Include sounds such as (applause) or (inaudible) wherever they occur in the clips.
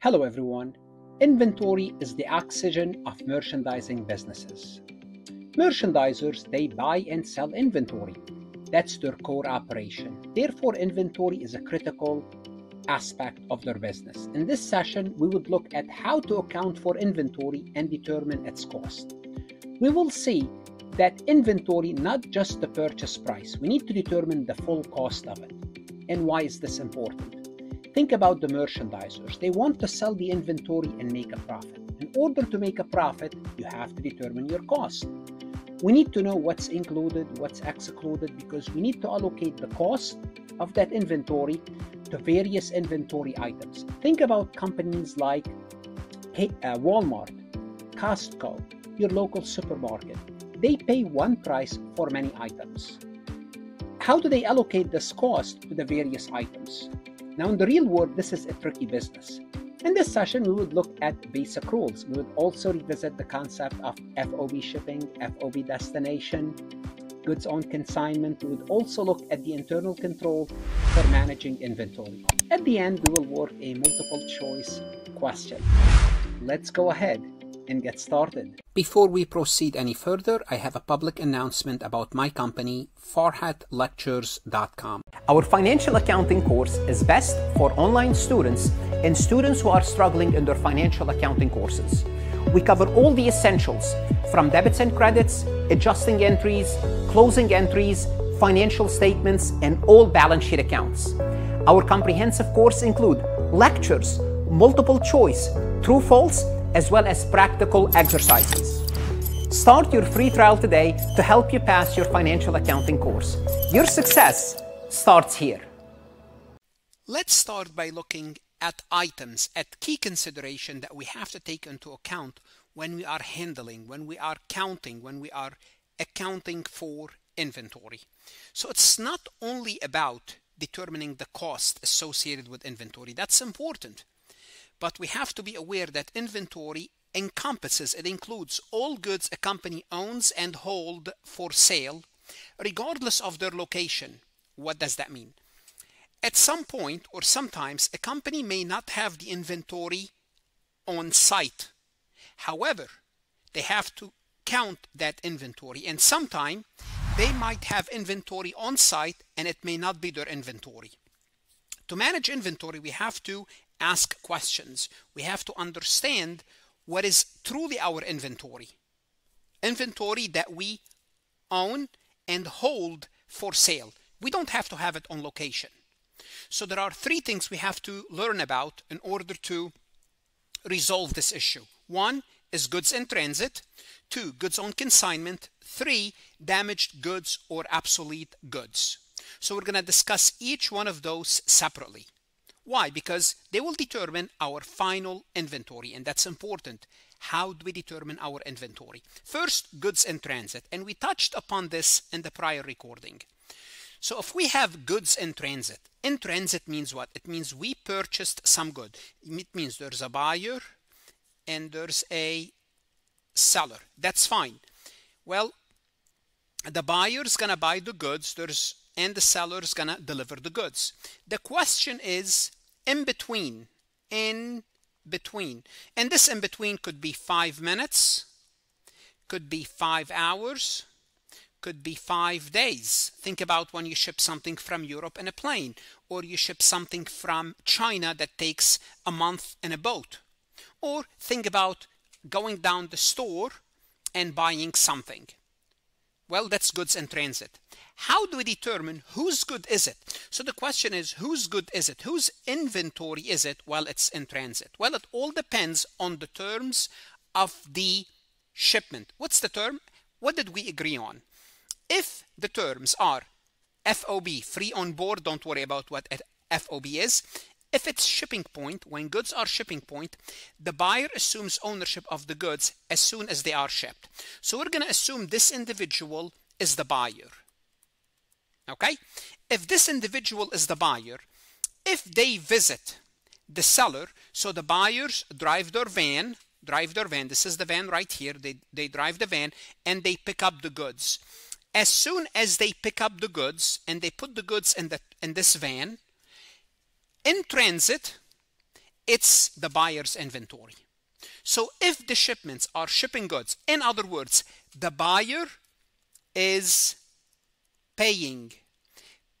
Hello, everyone. Inventory is the oxygen of merchandising businesses. Merchandisers, they buy and sell inventory. That's their core operation. Therefore, inventory is a critical aspect of their business. In this session, we would look at how to account for inventory and determine its cost. We will see that inventory, not just the purchase price, we need to determine the full cost of it. And why is this important? Think about the merchandisers. They want to sell the inventory and make a profit. In order to make a profit, you have to determine your cost. We need to know what's included, what's excluded, because we need to allocate the cost of that inventory to various inventory items. Think about companies like uh, Walmart, Costco, your local supermarket. They pay one price for many items. How do they allocate this cost to the various items? Now, in the real world, this is a tricky business. In this session, we would look at basic rules. We would also revisit the concept of FOB shipping, FOB destination, goods on consignment. We would also look at the internal control for managing inventory. At the end, we will work a multiple choice question. Let's go ahead and get started. Before we proceed any further, I have a public announcement about my company, farhatlectures.com. Our financial accounting course is best for online students and students who are struggling in their financial accounting courses. We cover all the essentials from debits and credits, adjusting entries, closing entries, financial statements, and all balance sheet accounts. Our comprehensive course include lectures, multiple choice, true false, as well as practical exercises. Start your free trial today to help you pass your financial accounting course. Your success starts here. Let's start by looking at items, at key consideration that we have to take into account when we are handling, when we are counting, when we are accounting for inventory. So it's not only about determining the cost associated with inventory. That's important. But we have to be aware that inventory encompasses, it includes all goods a company owns and hold for sale, regardless of their location. What does that mean? At some point or sometimes a company may not have the inventory on site. However, they have to count that inventory and sometime they might have inventory on site and it may not be their inventory. To manage inventory, we have to ask questions. We have to understand what is truly our inventory. Inventory that we own and hold for sale. We don't have to have it on location. So there are three things we have to learn about in order to resolve this issue. One is goods in transit. Two, goods on consignment. Three, damaged goods or obsolete goods. So we're going to discuss each one of those separately. Why? Because they will determine our final inventory, and that's important. How do we determine our inventory? First, goods in transit, and we touched upon this in the prior recording. So if we have goods in transit, in transit means what? It means we purchased some good. It means there's a buyer and there's a seller. That's fine. Well, the buyer's gonna buy the goods, there's and the seller's gonna deliver the goods. The question is, in between, in between. And this in between could be five minutes, could be five hours, could be five days. Think about when you ship something from Europe in a plane, or you ship something from China that takes a month in a boat. Or think about going down the store and buying something. Well, that's goods in transit. How do we determine whose good is it? So the question is, whose good is it? Whose inventory is it while it's in transit? Well, it all depends on the terms of the shipment. What's the term? What did we agree on? If the terms are FOB, free on board, don't worry about what FOB is. If it's shipping point, when goods are shipping point, the buyer assumes ownership of the goods as soon as they are shipped. So we're going to assume this individual is the buyer. Okay? If this individual is the buyer, if they visit the seller, so the buyers drive their van, drive their van, this is the van right here, they, they drive the van and they pick up the goods. As soon as they pick up the goods and they put the goods in, the, in this van, in transit, it's the buyer's inventory. So if the shipments are shipping goods, in other words, the buyer is paying.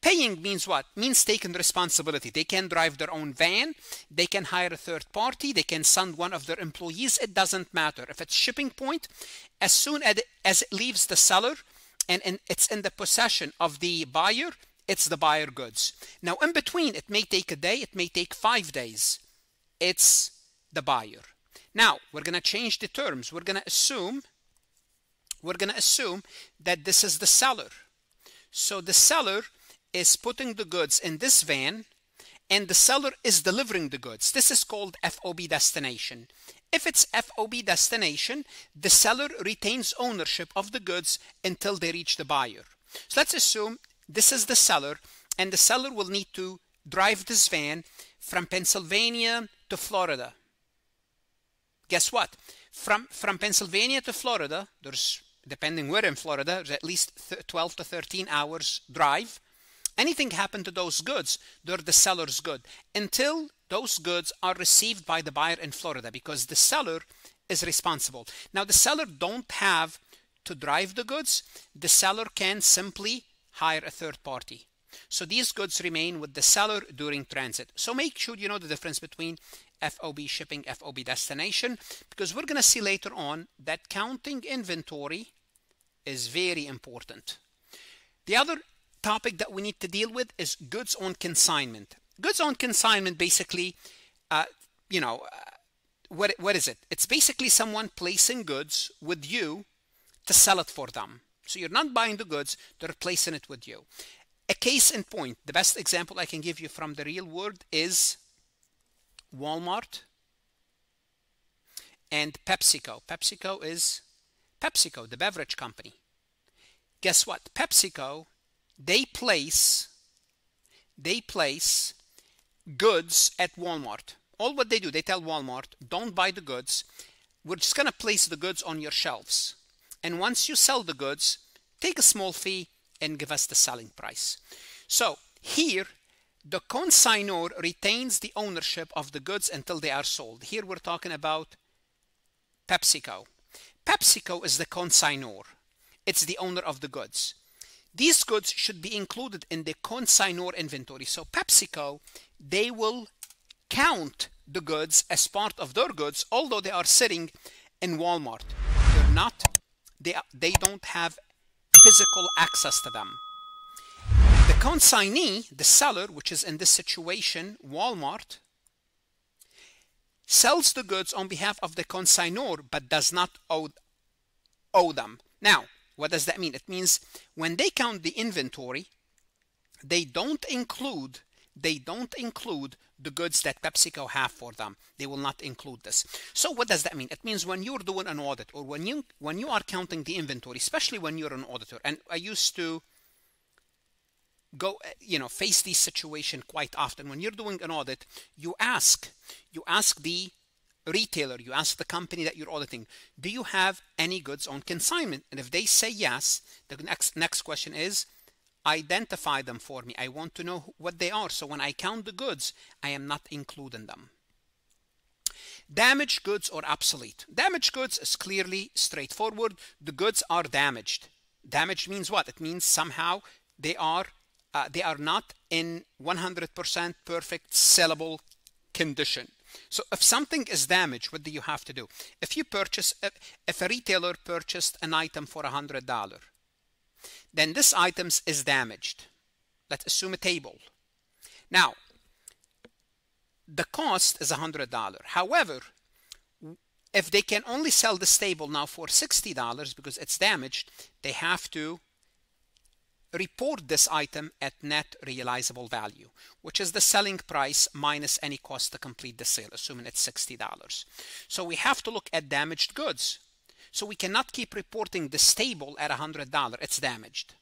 Paying means what? Means taking responsibility. They can drive their own van, they can hire a third party, they can send one of their employees. It doesn't matter. If it's shipping point, as soon as it, leaves the seller and, it's in the possession of the buyer, it's the buyer goods. Now, in between, it may take a day, it may take five days. It's the buyer. Now, we're going to change the terms. We're going to assume we're going to assume that this is the seller. So the seller is putting the goods in this van and the seller is delivering the goods. This is called FOB destination. If it's FOB destination, the seller retains ownership of the goods until they reach the buyer. So let's assume this is the seller and the seller will need to drive this van from Pennsylvania to Florida guess what? From, from Pennsylvania to Florida, there's, depending where in Florida, there's at least 12 to 13 hours drive. Anything happen to those goods, they're the seller's good until those goods are received by the buyer in Florida because the seller is responsible. Now the seller don't have to drive the goods. The seller can simply hire a third party. So these goods remain with the seller during transit. So make sure you know the difference between FOB shipping, FOB destination, because we're going to see later on that counting inventory is very important. The other topic that we need to deal with is goods on consignment. Goods on consignment basically, uh, you know, uh, what, what is it? It's basically someone placing goods with you to sell it for them. So you're not buying the goods, they're placing it with you. A case in point, the best example I can give you from the real world is Walmart and PepsiCo. PepsiCo is PepsiCo, the beverage company. Guess what? PepsiCo, they place they place goods at Walmart. All what they do, they tell Walmart, don't buy the goods. We're just going to place the goods on your shelves. And once you sell the goods, take a small fee and give us the selling price. So here the consignor retains the ownership of the goods until they are sold. Here we're talking about PepsiCo. PepsiCo is the consignor. It's the owner of the goods. These goods should be included in the consignor inventory. So PepsiCo, they will count the goods as part of their goods, although they are sitting in Walmart. They're not, they, they don't have physical access to them. Consignee, the seller, which is in this situation Walmart, sells the goods on behalf of the consignor but does not owe, owe them. Now, what does that mean? It means when they count the inventory, they don't include they don't include the goods that PepsiCo have for them. They will not include this. So what does that mean? It means when you're doing an audit or when you when you are counting the inventory, especially when you're an auditor, and I used to go you know face this situation quite often. When you're doing an audit you ask you ask the retailer you ask the company that you're auditing do you have any goods on consignment? And if they say yes the next next question is identify them for me. I want to know what they are. So when i count the goods i am not including them. Damaged goods or obsolete. Damaged goods is clearly straightforward. The goods are damaged. Damaged means what? It means somehow they are uh, they are not in 100% perfect sellable condition. So if something is damaged, what do you have to do? If you purchase, if a retailer purchased an item for $100, then this item is damaged. Let's assume a table. Now, the cost is $100. However, if they can only sell this table now for $60 because it's damaged, they have to report this item at net realizable value, which is the selling price minus any cost to complete the sale, assuming it's $60. So we have to look at damaged goods. So we cannot keep reporting the stable at $100. It's damaged.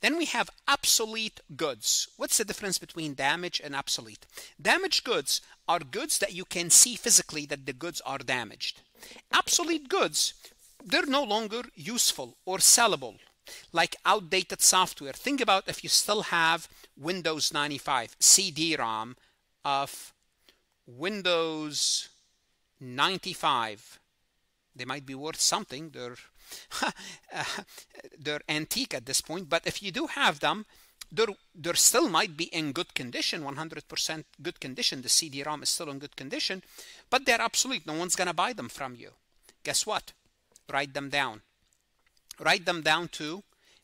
Then we have obsolete goods. What's the difference between damaged and obsolete? Damaged goods are goods that you can see physically that the goods are damaged. Obsolete goods, they're no longer useful or sellable like outdated software. Think about if you still have Windows 95 CD-ROM of Windows 95. They might be worth something. They're (laughs) they're antique at this point, but if you do have them, there still might be in good condition, 100% good condition. The CD-ROM is still in good condition, but they're obsolete. No one's going to buy them from you. Guess what? Write them down. Write them down to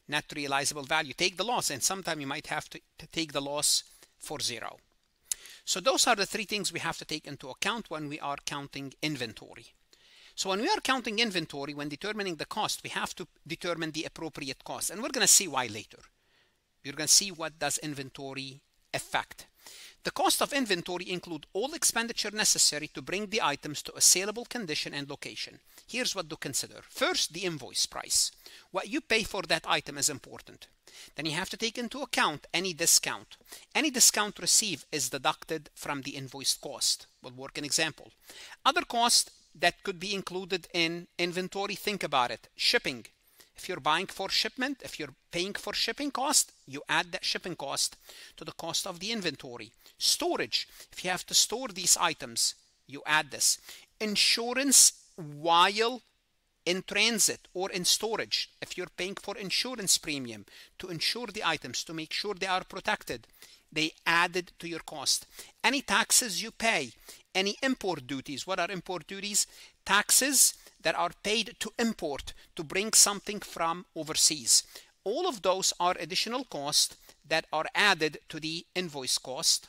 net realizable value. Take the loss, and sometime you might have to, to take the loss for zero. So those are the three things we have to take into account when we are counting inventory. So when we are counting inventory, when determining the cost, we have to determine the appropriate cost. And we're going to see why later. You're going to see what does inventory affect. The cost of inventory include all expenditure necessary to bring the items to a saleable condition and location. Here's what to consider. First, the invoice price. What you pay for that item is important. Then you have to take into account any discount. Any discount received is deducted from the invoiced cost. We'll work an example. Other costs that could be included in inventory, think about it. Shipping, if you're buying for shipment, if you're paying for shipping cost, you add that shipping cost to the cost of the inventory. Storage, if you have to store these items, you add this. Insurance while in transit or in storage, if you're paying for insurance premium to insure the items to make sure they are protected, they added to your cost. Any taxes you pay, any import duties. What are import duties? Taxes that are paid to import to bring something from overseas. All of those are additional costs that are added to the invoice cost.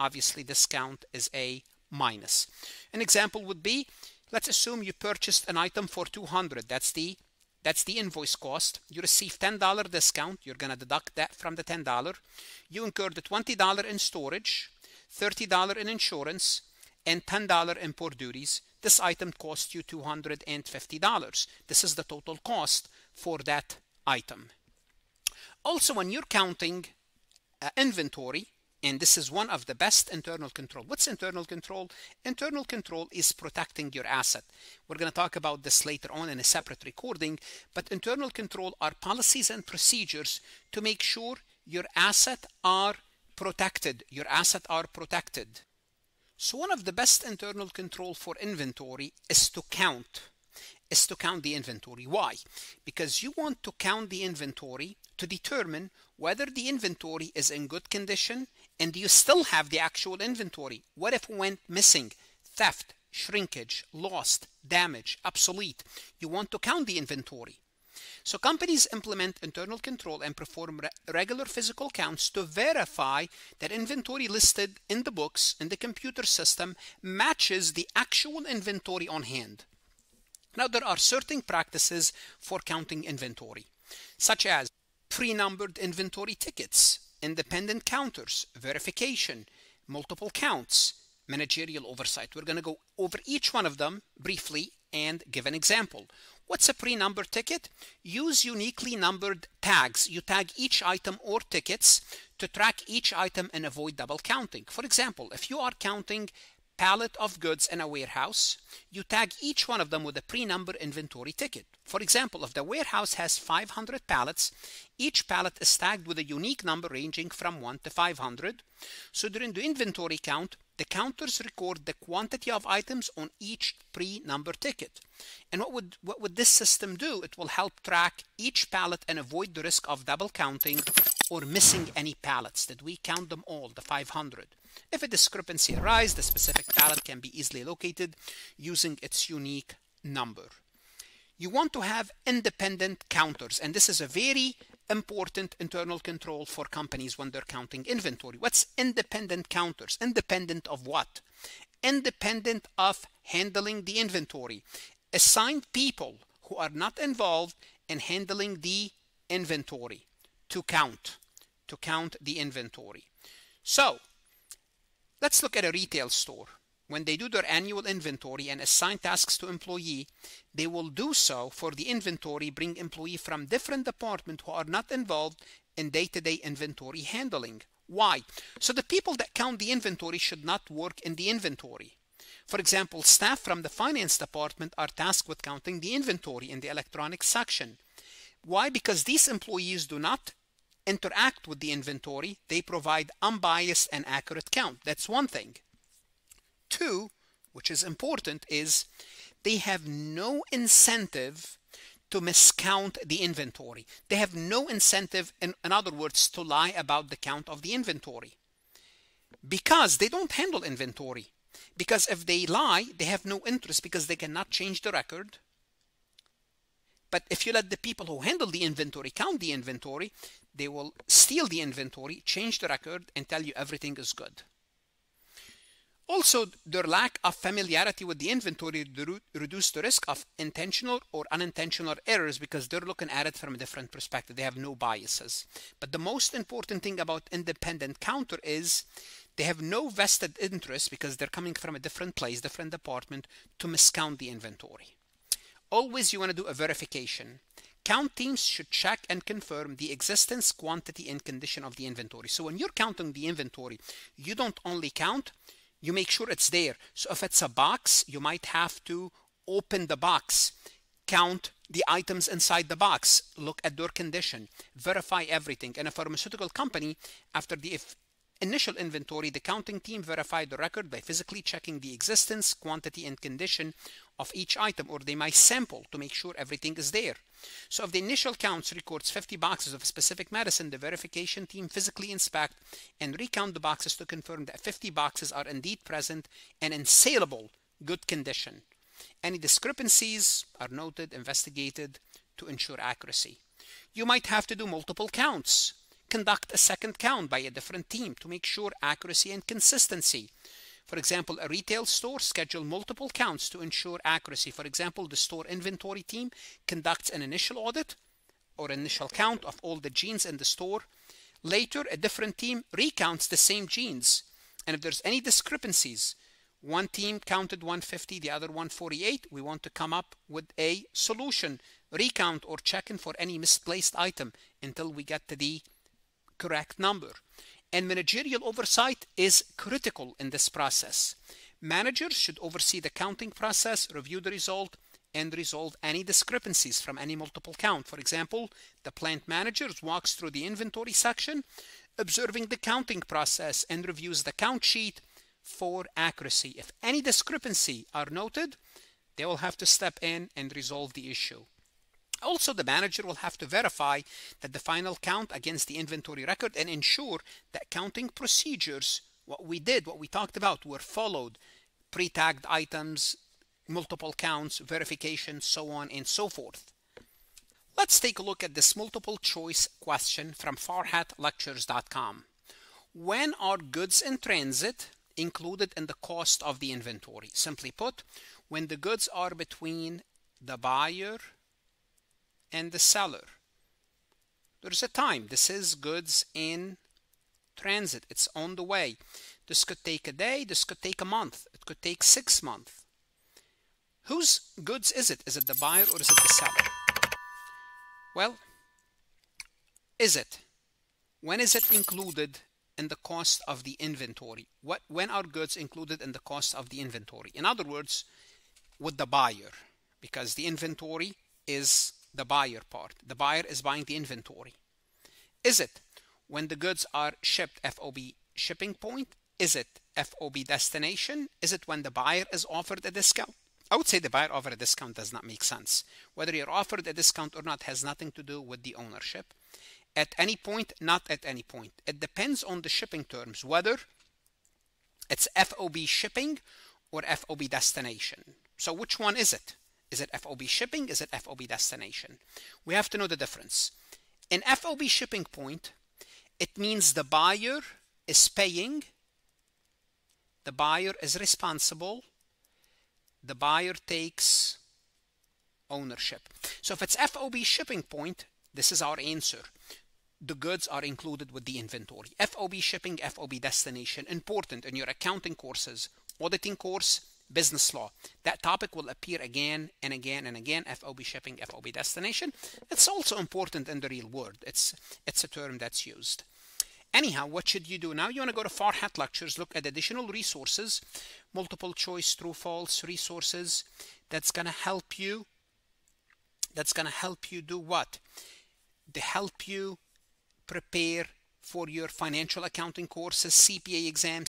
Obviously, discount is a minus. An example would be, let's assume you purchased an item for 200. That's the that's the invoice cost. You receive $10 discount. You're going to deduct that from the $10. You incur the $20 in storage, $30 in insurance, and $10 import duties this item costs you $250. This is the total cost for that item. Also, when you're counting uh, inventory, and this is one of the best internal control. What's internal control? Internal control is protecting your asset. We're going to talk about this later on in a separate recording, but internal control are policies and procedures to make sure your asset are protected. Your asset are protected. So one of the best internal control for inventory is to count is to count the inventory. Why? Because you want to count the inventory to determine whether the inventory is in good condition and you still have the actual inventory. What if it went missing? Theft, shrinkage, lost, damage, obsolete. You want to count the inventory. So companies implement internal control and perform re regular physical counts to verify that inventory listed in the books in the computer system matches the actual inventory on hand. Now there are certain practices for counting inventory, such as pre-numbered inventory tickets, independent counters, verification, multiple counts, managerial oversight. We're going to go over each one of them briefly and give an example. What's a pre-numbered ticket? Use uniquely numbered tags. You tag each item or tickets to track each item and avoid double counting. For example, if you are counting pallet of goods in a warehouse, you tag each one of them with a pre-numbered inventory ticket. For example, if the warehouse has 500 pallets, each pallet is tagged with a unique number ranging from 1 to 500. So during the inventory count, the counters record the quantity of items on each pre-number ticket. And what would, what would this system do? It will help track each pallet and avoid the risk of double counting or missing any pallets. Did we count them all, the 500? If a discrepancy arises, the specific pallet can be easily located using its unique number. You want to have independent counters, and this is a very important internal control for companies when they're counting inventory. What's independent counters? Independent of what? Independent of handling the inventory. Assigned people who are not involved in handling the inventory to count, to count the inventory. So let's look at a retail store. When they do their annual inventory and assign tasks to employee, they will do so for the inventory, bring employee from different department who are not involved in day-to-day -day inventory handling. Why? So the people that count the inventory should not work in the inventory. For example, staff from the finance department are tasked with counting the inventory in the electronic section. Why? Because these employees do not interact with the inventory. They provide unbiased and accurate count. That's one thing. Two, which is important, is they have no incentive to miscount the inventory. They have no incentive, in, in other words, to lie about the count of the inventory because they don't handle inventory. Because if they lie, they have no interest because they cannot change the record. But if you let the people who handle the inventory count the inventory, they will steal the inventory, change the record, and tell you everything is good. Also, their lack of familiarity with the inventory reduce the risk of intentional or unintentional errors because they're looking at it from a different perspective. They have no biases. But the most important thing about independent counter is they have no vested interest because they're coming from a different place, different department to miscount the inventory. Always you want to do a verification. Count teams should check and confirm the existence, quantity, and condition of the inventory. So when you're counting the inventory, you don't only count, you make sure it's there. So if it's a box, you might have to open the box, count the items inside the box, look at their condition, verify everything. And a pharmaceutical company, after the initial inventory, the counting team verified the record by physically checking the existence, quantity, and condition of each item, or they might sample to make sure everything is there. So if the initial counts records 50 boxes of a specific medicine, the verification team physically inspect and recount the boxes to confirm that 50 boxes are indeed present and in saleable good condition. Any discrepancies are noted, investigated to ensure accuracy. You might have to do multiple counts conduct a second count by a different team to make sure accuracy and consistency. For example, a retail store schedule multiple counts to ensure accuracy. For example, the store inventory team conducts an initial audit or initial count of all the jeans in the store. Later, a different team recounts the same jeans. And if there's any discrepancies, one team counted 150, the other 148, we want to come up with a solution, recount or check in for any misplaced item until we get to the correct number. And managerial oversight is critical in this process. Managers should oversee the counting process, review the result, and resolve any discrepancies from any multiple count. For example, the plant manager walks through the inventory section, observing the counting process and reviews the count sheet for accuracy. If any discrepancy are noted, they will have to step in and resolve the issue. Also, the manager will have to verify that the final count against the inventory record and ensure that counting procedures, what we did, what we talked about, were followed. Pre-tagged items, multiple counts, verification, so on and so forth. Let's take a look at this multiple choice question from farhatlectures.com. When are goods in transit included in the cost of the inventory? Simply put, when the goods are between the buyer and the seller. There's a time. This is goods in transit. It's on the way. This could take a day. This could take a month. It could take six months. Whose goods is it? Is it the buyer or is it the seller? Well, is it? When is it included in the cost of the inventory? What, when are goods included in the cost of the inventory? In other words, with the buyer, because the inventory is the buyer part. The buyer is buying the inventory. Is it when the goods are shipped FOB shipping point? Is it FOB destination? Is it when the buyer is offered a discount? I would say the buyer offered a discount does not make sense. Whether you're offered a discount or not has nothing to do with the ownership. At any point, not at any point. It depends on the shipping terms, whether it's FOB shipping or FOB destination. So which one is it? Is it FOB shipping? Is it FOB destination? We have to know the difference. In FOB shipping point, it means the buyer is paying, the buyer is responsible, the buyer takes ownership. So if it's FOB shipping point, this is our answer. The goods are included with the inventory. FOB shipping, FOB destination, important in your accounting courses, auditing course, business law. That topic will appear again and again and again, FOB shipping, FOB destination. It's also important in the real world. It's, it's a term that's used. Anyhow, what should you do? Now you want to go to Farhat Lectures, look at additional resources, multiple choice, true, false resources. That's going to help you. That's going to help you do what? To help you prepare for your financial accounting courses, CPA exams,